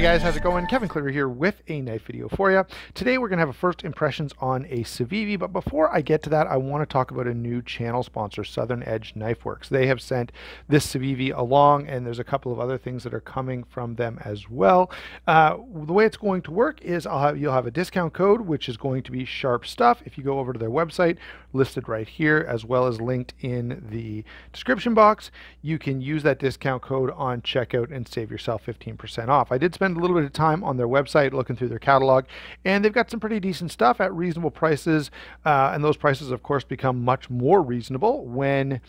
Hey guys, how's it going? Kevin Cleary here with a knife video for you. Today we're going to have a first impressions on a Civivi, but before I get to that, I want to talk about a new channel sponsor, Southern Edge Knife Works. They have sent this Civivi along, and there's a couple of other things that are coming from them as well. Uh, the way it's going to work is have, you'll have a discount code, which is going to be Sharp Stuff. If you go over to their website, listed right here, as well as linked in the description box, you can use that discount code on checkout and save yourself 15% off. I did spend a little bit of time on their website looking through their catalog, and they've got some pretty decent stuff at reasonable prices. Uh, and those prices, of course, become much more reasonable when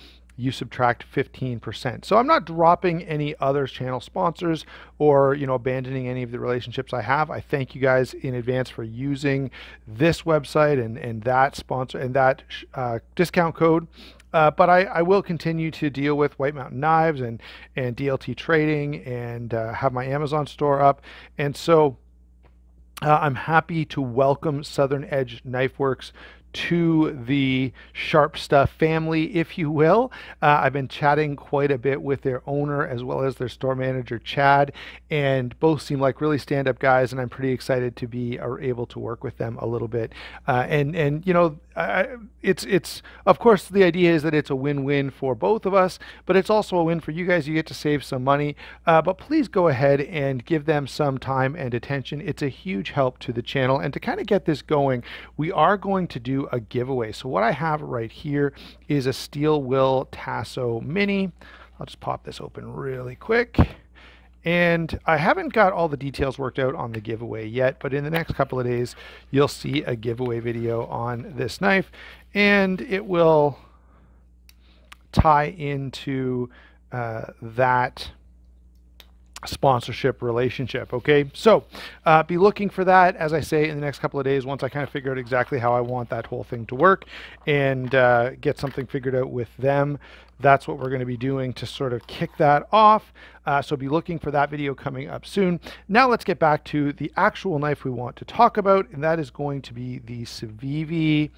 you subtract 15%. So I'm not dropping any other channel sponsors or, you know, abandoning any of the relationships I have. I thank you guys in advance for using this website and, and that sponsor and that uh, discount code. Uh, but I, I, will continue to deal with White Mountain Knives and, and DLT Trading and uh, have my Amazon store up. And so uh, I'm happy to welcome Southern Edge Knife Works to the Sharp Stuff family, if you will. Uh, I've been chatting quite a bit with their owner as well as their store manager, Chad, and both seem like really stand up guys, and I'm pretty excited to be able to work with them a little bit. Uh, and, and, you know, I, it's, it's, of course, the idea is that it's a win win for both of us, but it's also a win for you guys. You get to save some money. Uh, but please go ahead and give them some time and attention. It's a huge help to the channel. And to kind of get this going, we are going to do a giveaway. So what I have right here is a Steel Will Tasso Mini. I'll just pop this open really quick. And I haven't got all the details worked out on the giveaway yet, but in the next couple of days, you'll see a giveaway video on this knife, and it will tie into uh, that sponsorship relationship. Okay, so uh, be looking for that, as I say, in the next couple of days once I kind of figure out exactly how I want that whole thing to work and uh, get something figured out with them. That's what we're going to be doing to sort of kick that off. Uh, so be looking for that video coming up soon. Now let's get back to the actual knife we want to talk about, and that is going to be the Civivi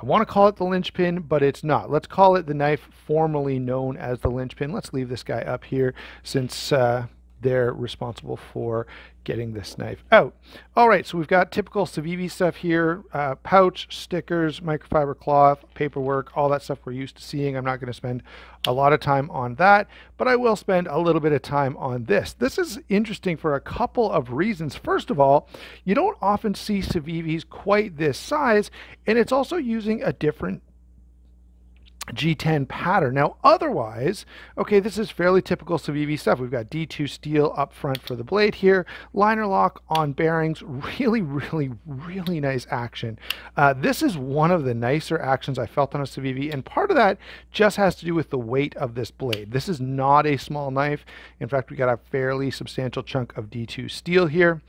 I want to call it the Lynchpin, but it's not. Let's call it the knife formerly known as the Lynchpin. Let's leave this guy up here since uh, they're responsible for getting this knife out. All right, so we've got typical Civivi stuff here, uh, pouch, stickers, microfiber cloth, paperwork, all that stuff we're used to seeing. I'm not going to spend a lot of time on that, but I will spend a little bit of time on this. This is interesting for a couple of reasons. First of all, you don't often see Civivis quite this size, and it's also using a different G10 pattern. Now, otherwise, okay, this is fairly typical Civivi stuff. We've got D2 steel up front for the blade here, liner lock on bearings, really, really, really nice action. Uh, this is one of the nicer actions I felt on a Civivi, and part of that just has to do with the weight of this blade. This is not a small knife. In fact, we got a fairly substantial chunk of D2 steel here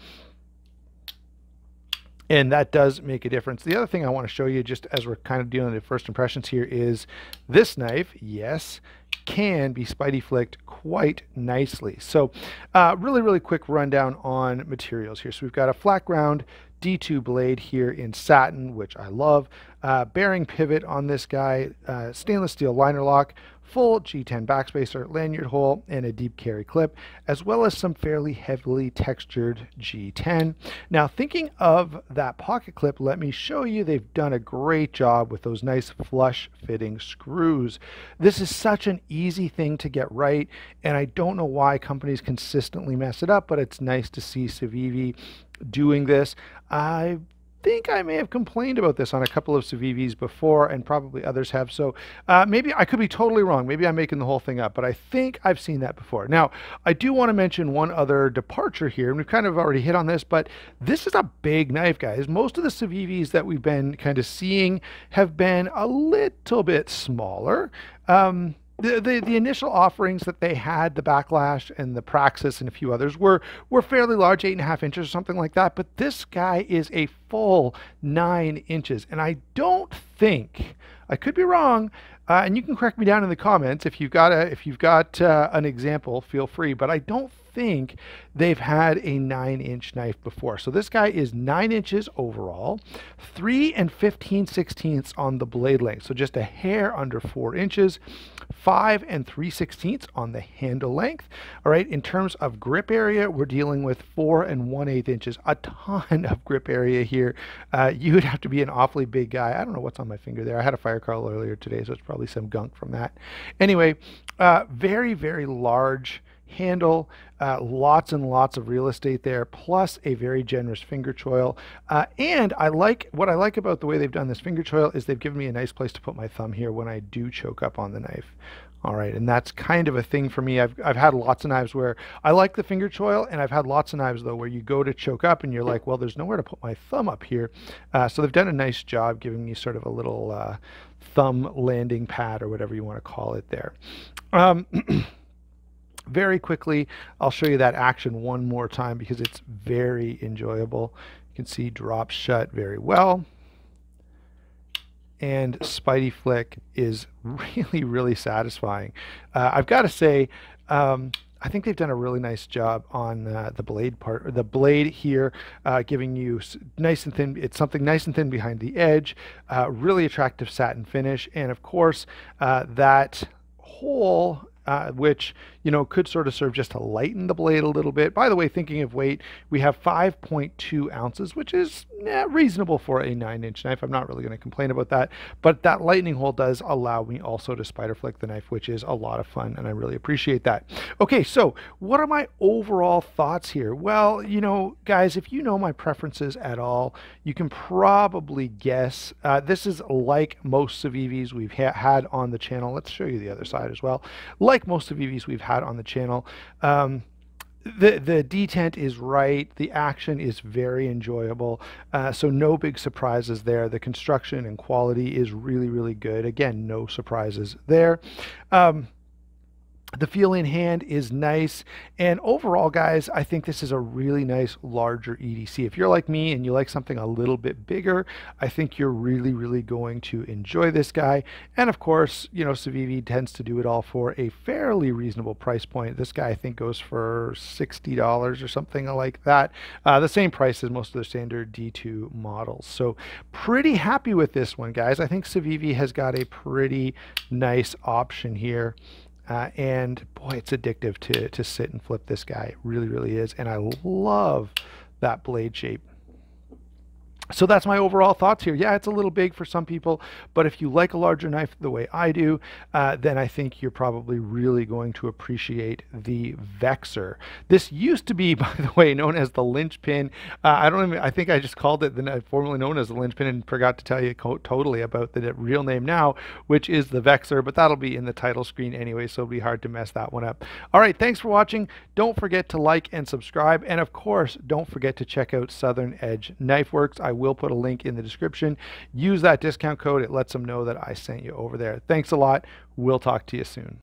and that does make a difference. The other thing I want to show you just as we're kind of dealing with first impressions here is this knife, yes, can be spidey flicked quite nicely. So uh, really, really quick rundown on materials here. So we've got a flat ground D2 blade here in satin, which I love. Uh, bearing pivot on this guy, uh, stainless steel liner lock, full G10 backspacer, lanyard hole, and a deep carry clip, as well as some fairly heavily textured G10. Now, thinking of that pocket clip, let me show you they've done a great job with those nice flush fitting screws. This is such an easy thing to get right, and I don't know why companies consistently mess it up, but it's nice to see Civivi doing this. I think I may have complained about this on a couple of Civivis before, and probably others have. So uh, maybe I could be totally wrong. Maybe I'm making the whole thing up, but I think I've seen that before. Now, I do want to mention one other departure here, and we've kind of already hit on this, but this is a big knife, guys. Most of the Civivis that we've been kind of seeing have been a little bit smaller. Um, the, the, the initial offerings that they had, the Backlash and the Praxis and a few others, were were fairly large, eight and a half inches or something like that. But this guy is a full nine inches, and I don't think I could be wrong. Uh, and you can correct me down in the comments if you've got a if you've got uh, an example. Feel free, but I don't think they've had a nine inch knife before. So this guy is nine inches overall, three and 15 sixteenths on the blade length. So just a hair under four inches, five and three sixteenths on the handle length. All right, in terms of grip area, we're dealing with four and one eighth inches, a ton of grip area here. Uh, you would have to be an awfully big guy. I don't know what's on my finger there. I had a fire curl earlier today, so it's probably some gunk from that. Anyway, uh, very, very large handle, uh, lots and lots of real estate there, plus a very generous finger choil. Uh, and I like what I like about the way they've done this finger choil is they've given me a nice place to put my thumb here when I do choke up on the knife. All right, and that's kind of a thing for me. I've, I've had lots of knives where I like the finger choil, and I've had lots of knives though where you go to choke up and you're like, well, there's nowhere to put my thumb up here. Uh, so they've done a nice job giving me sort of a little uh, thumb landing pad or whatever you want to call it there. Um, very quickly, I'll show you that action one more time because it's very enjoyable. You can see drop shut very well. And Spidey Flick is really, really satisfying. Uh, I've got to say, um, I think they've done a really nice job on uh, the blade part, the blade here, uh, giving you nice and thin. It's something nice and thin behind the edge, uh, really attractive satin finish, and of course uh, that hole uh, which you know could sort of serve just to lighten the blade a little bit. By the way, thinking of weight, we have 5.2 ounces, which is eh, reasonable for a 9-inch knife. I'm not really going to complain about that, but that lightning hole does allow me also to spider flick the knife, which is a lot of fun, and I really appreciate that. Okay, so what are my overall thoughts here? Well, you know, guys, if you know my preferences at all, you can probably guess. Uh, this is like most Civivis we've ha had on the channel. Let's show you the other side as well. Like most Civivis we've had on the channel, um, the the detent is right. The action is very enjoyable. Uh, so no big surprises there. The construction and quality is really really good. Again, no surprises there. Um, the feel in hand is nice. And overall, guys, I think this is a really nice larger EDC. If you're like me and you like something a little bit bigger, I think you're really, really going to enjoy this guy. And of course, you know, Civivi tends to do it all for a fairly reasonable price point. This guy, I think, goes for $60 or something like that. Uh, the same price as most of the standard D2 models. So pretty happy with this one, guys. I think Civivi has got a pretty nice option here. Uh, and boy, it's addictive to, to sit and flip this guy. It really, really is. And I love that blade shape. So that's my overall thoughts here. Yeah, it's a little big for some people, but if you like a larger knife the way I do, uh, then I think you're probably really going to appreciate the Vexer. This used to be, by the way, known as the Lynchpin. Uh, I don't even, I think I just called it the formerly known as the Lynchpin and forgot to tell you totally about the real name now, which is the Vexer, but that'll be in the title screen anyway, so it'll be hard to mess that one up. All right, thanks for watching. Don't forget to like and subscribe, and of course, don't forget to check out Southern Edge Knife Works. I will put a link in the description. Use that discount code. It lets them know that I sent you over there. Thanks a lot. We'll talk to you soon.